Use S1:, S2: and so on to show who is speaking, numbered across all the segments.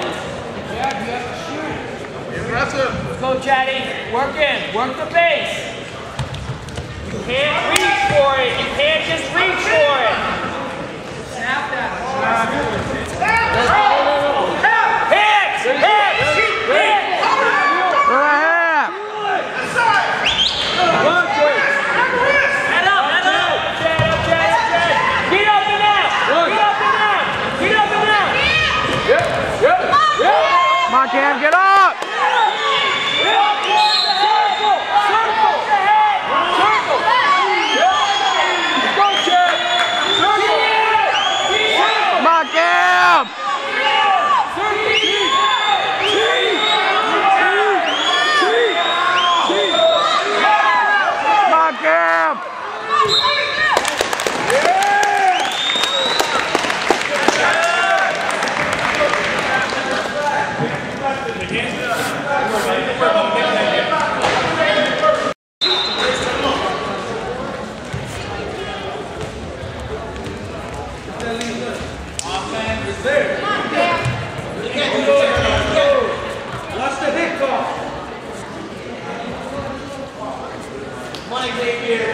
S1: Jack, you have to shoot. Impressive. Let's go, Chatty. Work in. Work the base. You can't reach for it. You can't just reach for it. Snap
S2: that. Xavier.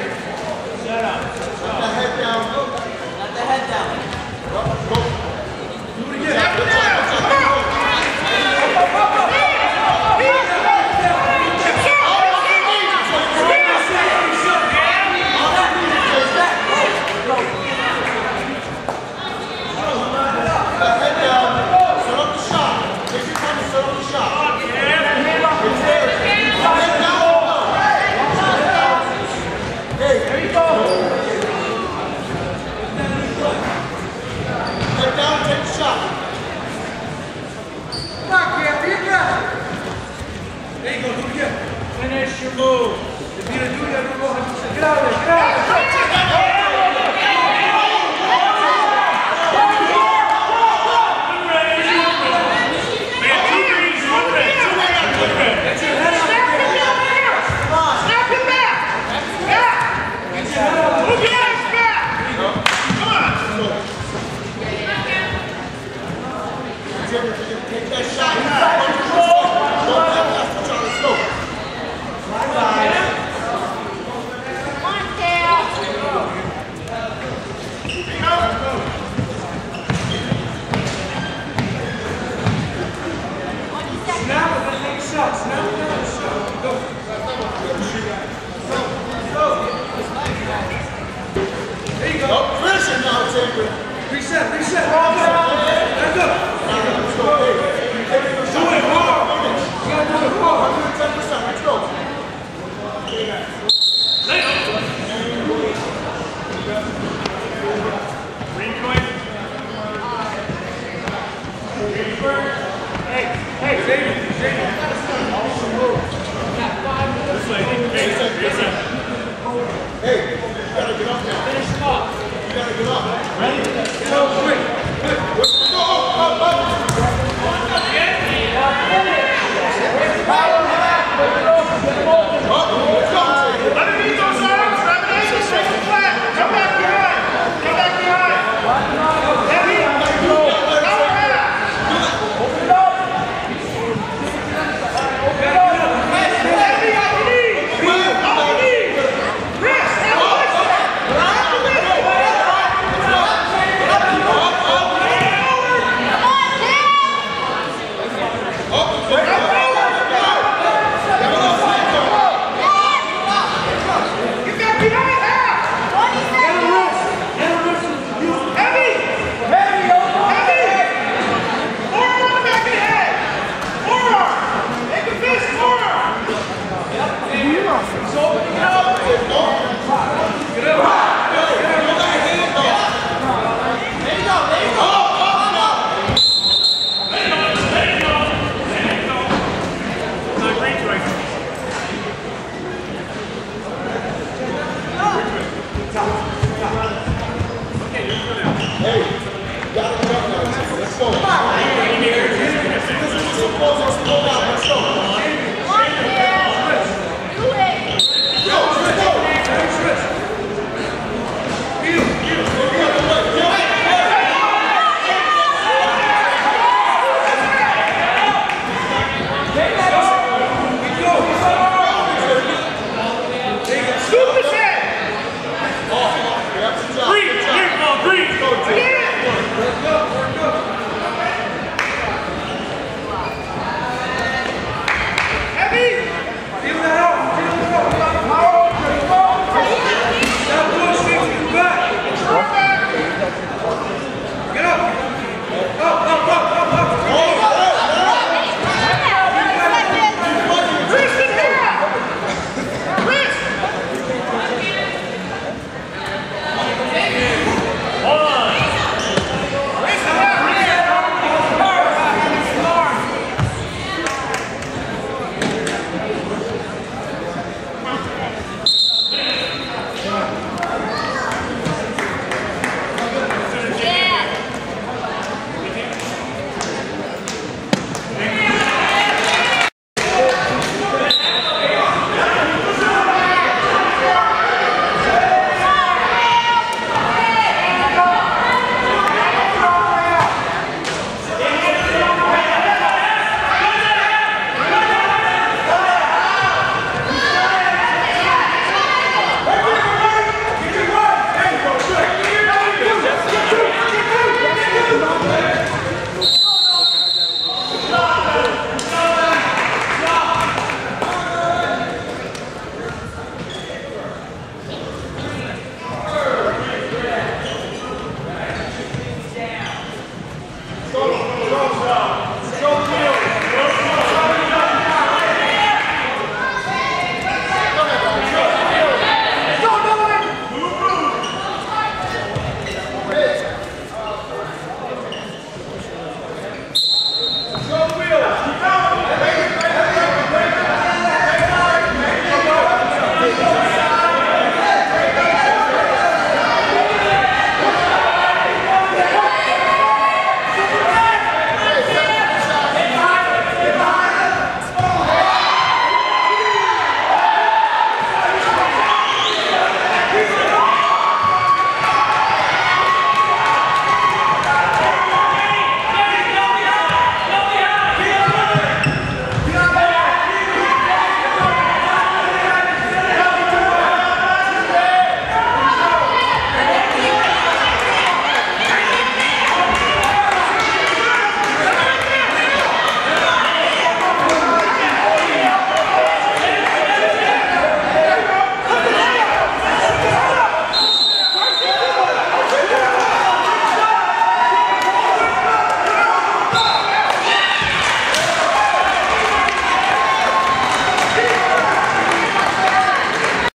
S2: set, big set. Back up. Do it hard. You gotta do it hard. Let's go. Hey, hey, Xavier, Xavier.